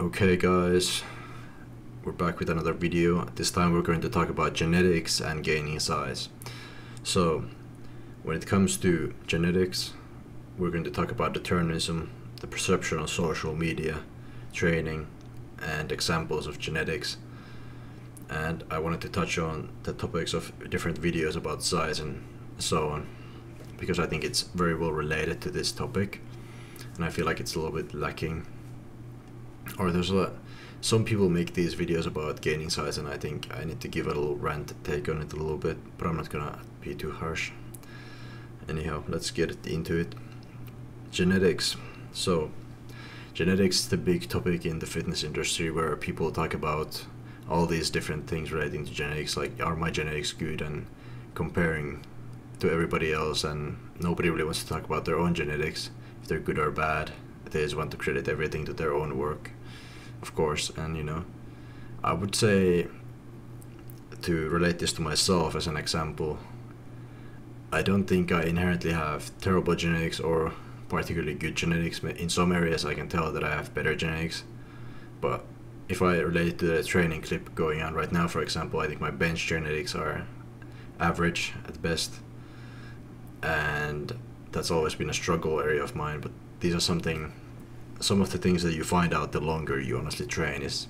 Okay guys, we're back with another video. This time we're going to talk about genetics and gaining size. So, when it comes to genetics, we're going to talk about determinism, the perception of social media, training, and examples of genetics. And I wanted to touch on the topics of different videos about size and so on, because I think it's very well related to this topic, and I feel like it's a little bit lacking or there's a lot some people make these videos about gaining size and I think I need to give a little rant take on it a little bit but I'm not gonna be too harsh. Anyhow let's get into it. Genetics. So genetics is the big topic in the fitness industry where people talk about all these different things relating to genetics like are my genetics good and comparing to everybody else and nobody really wants to talk about their own genetics if they're good or bad. They just want to credit everything to their own work of course and you know i would say to relate this to myself as an example i don't think i inherently have terrible genetics or particularly good genetics. In some areas i can tell that i have better genetics but if i relate to the training clip going on right now for example i think my bench genetics are average at best and that's always been a struggle area of mine but these are something some of the things that you find out the longer you honestly train is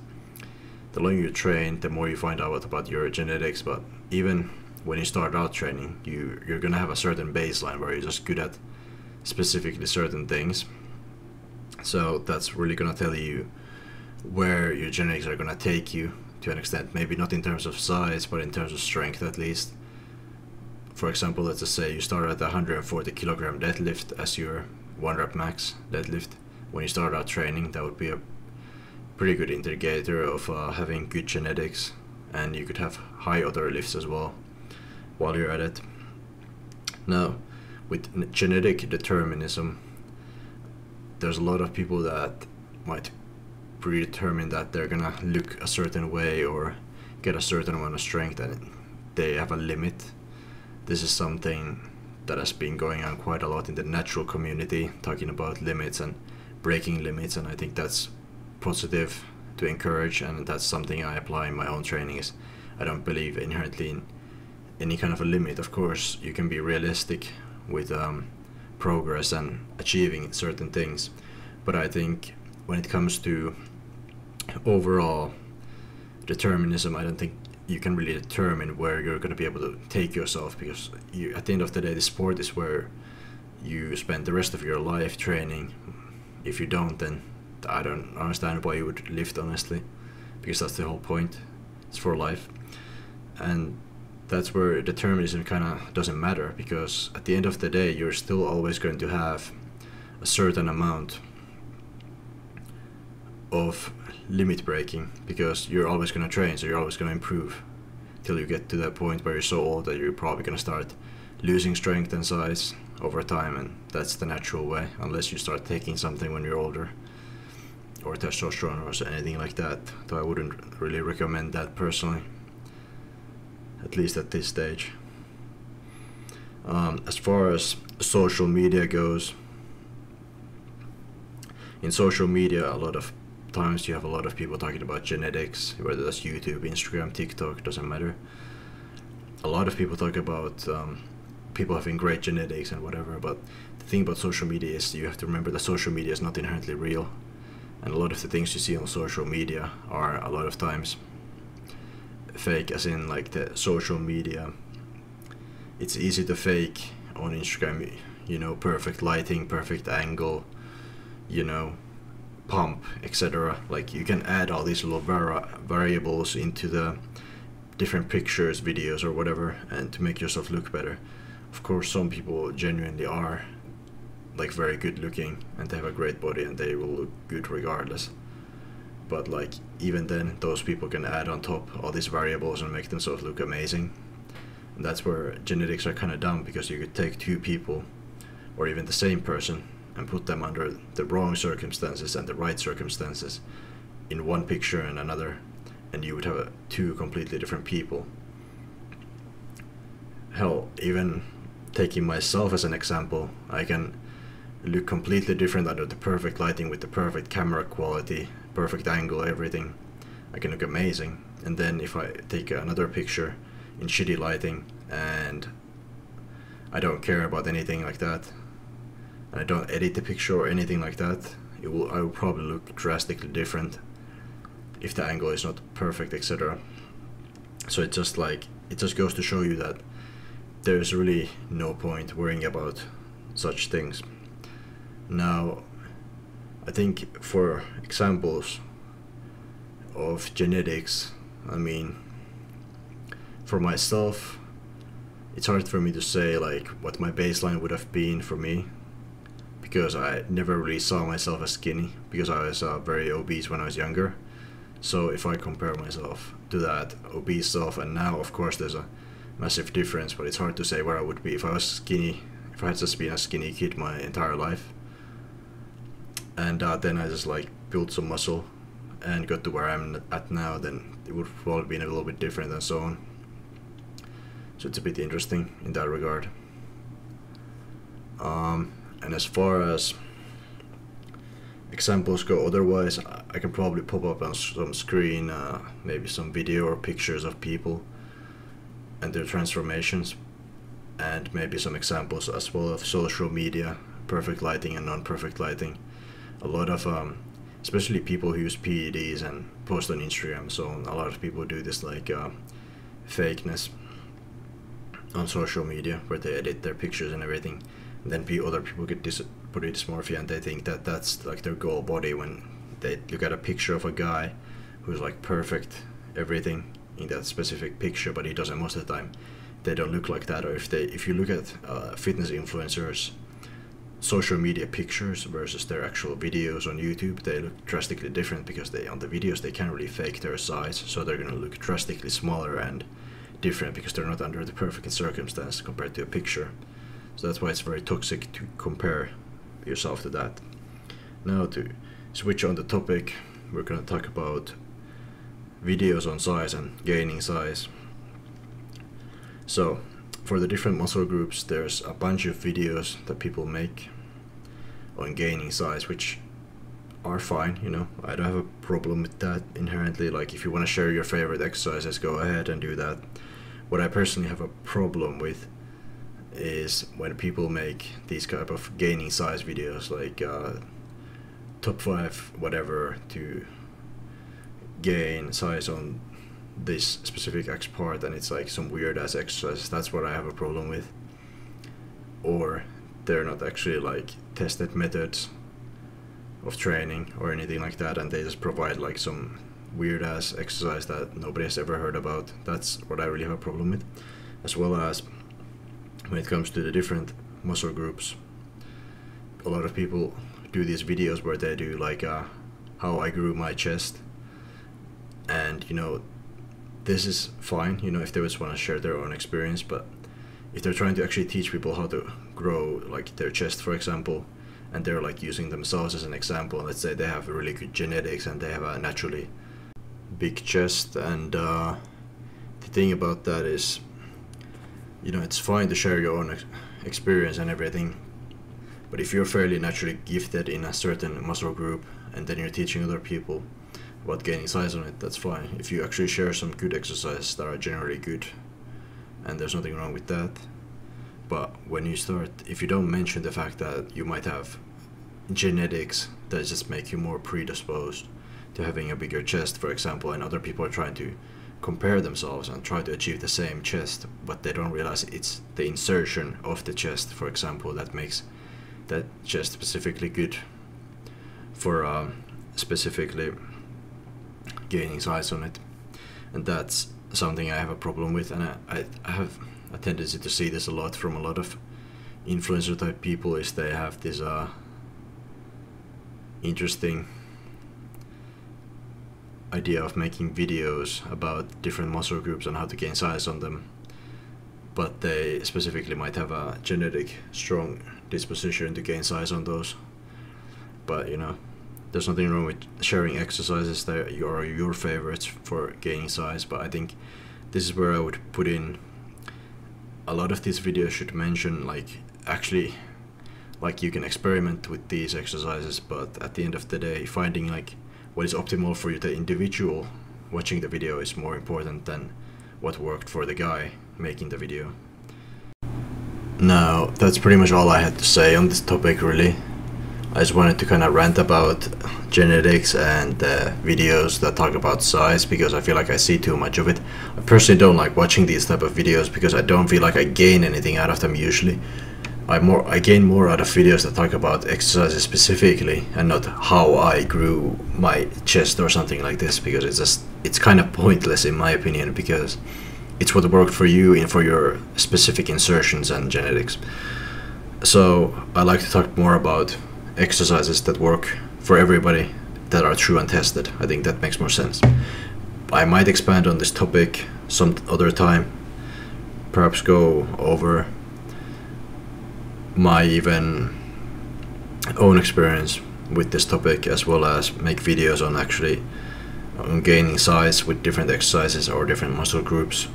the longer you train the more you find out about your genetics. But even when you start out training you you're gonna have a certain baseline where you're just good at specifically certain things. So that's really gonna tell you where your genetics are gonna take you to an extent. Maybe not in terms of size but in terms of strength at least. For example let's just say you start at 140 kilogram deadlift as your one rep max deadlift when you start out training that would be a pretty good indicator of uh, having good genetics and you could have high other lifts as well while you're at it. Now with genetic determinism there's a lot of people that might predetermine that they're gonna look a certain way or get a certain amount of strength and they have a limit. This is something that has been going on quite a lot in the natural community talking about limits and breaking limits and I think that's positive to encourage and that's something I apply in my own training is I don't believe inherently in any kind of a limit. Of course you can be realistic with um, progress and achieving certain things but I think when it comes to overall determinism I don't think you can really determine where you're going to be able to take yourself because you, at the end of the day the sport is where you spend the rest of your life training if you don't, then I don't understand why you would lift honestly, because that's the whole point. It's for life, and that's where determinism kind of doesn't matter because at the end of the day, you're still always going to have a certain amount of limit breaking because you're always going to train, so you're always going to improve till you get to that point where you're so old that you're probably going to start losing strength and size over time and that's the natural way unless you start taking something when you're older or testosterone or anything like that though I wouldn't really recommend that personally at least at this stage. Um, as far as social media goes in social media a lot of times you have a lot of people talking about genetics whether that's YouTube Instagram TikTok doesn't matter. A lot of people talk about um, people having great genetics and whatever but the thing about social media is you have to remember that social media is not inherently real. And a lot of the things you see on social media are a lot of times fake as in like the social media it's easy to fake on instagram you know perfect lighting perfect angle you know pump etc like you can add all these little var variables into the different pictures videos or whatever and to make yourself look better of course some people genuinely are like very good looking and they have a great body and they will look good regardless. But like even then those people can add on top all these variables and make themselves look amazing. And that's where genetics are kind of dumb because you could take two people or even the same person and put them under the wrong circumstances and the right circumstances in one picture and another and you would have two completely different people. Hell even taking myself as an example, I can look completely different under the perfect lighting with the perfect camera quality, perfect angle, everything, I can look amazing. And then if I take another picture in shitty lighting and I don't care about anything like that, and I don't edit the picture or anything like that, it will I will probably look drastically different if the angle is not perfect, etc. So it just like it just goes to show you that there's really no point worrying about such things. Now, I think for examples of genetics, I mean, for myself, it's hard for me to say like what my baseline would have been for me because I never really saw myself as skinny because I was uh, very obese when I was younger. So if I compare myself to that obese self and now, of course, there's a massive difference, but it's hard to say where I would be if I was skinny, if I had just been a skinny kid my entire life. And uh, then I just like built some muscle and got to where I'm at now, then it would probably been a little bit different and so on. So it's a bit interesting in that regard. Um, and as far as examples go otherwise, I can probably pop up on some screen uh, maybe some video or pictures of people and their transformations and maybe some examples as well of social media, perfect lighting and non-perfect lighting. A lot of, um, especially people who use PEDs and post on Instagram, so a lot of people do this like uh, fakeness on social media where they edit their pictures and everything. And then other people get dis- body dysmorphia and they think that that's like their goal body when they look at a picture of a guy who's like perfect everything in that specific picture, but it doesn't most of the time. They don't look like that. Or if they, if you look at uh, fitness influencers, social media pictures versus their actual videos on YouTube, they look drastically different because they on the videos they can't really fake their size, so they're gonna look drastically smaller and different because they're not under the perfect circumstance compared to a picture. So that's why it's very toxic to compare yourself to that. Now to switch on the topic, we're gonna talk about videos on size and gaining size. So, for the different muscle groups, there's a bunch of videos that people make on gaining size, which are fine, you know. I don't have a problem with that inherently. Like, if you want to share your favorite exercises, go ahead and do that. What I personally have a problem with is when people make these type of gaining size videos, like uh, top five, whatever, to gain size on this specific X part and it's like some weird ass exercise. That's what I have a problem with. Or they're not actually like tested methods of training or anything like that and they just provide like some weird ass exercise that nobody has ever heard about. That's what I really have a problem with. As well as when it comes to the different muscle groups, a lot of people do these videos where they do like uh, how I grew my chest and you know this is fine you know if they just want to share their own experience but if they're trying to actually teach people how to grow like their chest for example and they're like using themselves as an example let's say they have really good genetics and they have a naturally big chest and uh, the thing about that is you know it's fine to share your own ex- experience and everything but if you're fairly naturally gifted in a certain muscle group and then you're teaching other people about gaining size on it, that's fine. If you actually share some good exercises that are generally good, and there's nothing wrong with that. But when you start, if you don't mention the fact that you might have genetics that just make you more predisposed to having a bigger chest, for example, and other people are trying to compare themselves and try to achieve the same chest, but they don't realize it's the insertion of the chest, for example, that makes that chest specifically good for um, specifically gaining size on it, and that's something I have a problem with, and I, I, have a tendency to see this a lot from a lot of influencer type people is they have this uh, interesting idea of making videos about different muscle groups and how to gain size on them. But they specifically might have a genetic strong disposition to gain size on those. But you know there's nothing wrong with sharing exercises that are your favorites for gaining size but i think this is where i would put in a lot of these videos should mention like actually like you can experiment with these exercises but at the end of the day finding like what is optimal for you, the individual watching the video, is more important than what worked for the guy making the video. Now, that's pretty much all I had to say on this topic, really. I just wanted to kind of rant about genetics and uh, videos that talk about size because I feel like I see too much of it. I personally don't like watching these type of videos because I don't feel like I gain anything out of them usually. I more I gain more out of videos that talk about exercises specifically and not how I grew my chest or something like this because it's just it's kind of pointless in my opinion because it's what worked for you and for your specific insertions and genetics. So I like to talk more about exercises that work for everybody that are true and tested. I think that makes more sense. I might expand on this topic some other time. Perhaps go over my even own experience with this topic as well as make videos on actually on gaining size with different exercises or different muscle groups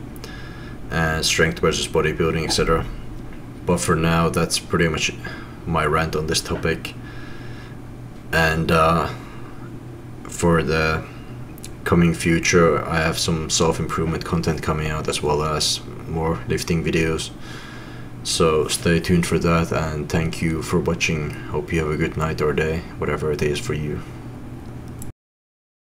and strength versus bodybuilding etc but for now that's pretty much my rant on this topic and uh, for the coming future I have some self-improvement content coming out as well as more lifting videos. So stay tuned for that and thank you for watching. Hope you have a good night or day whatever it is for you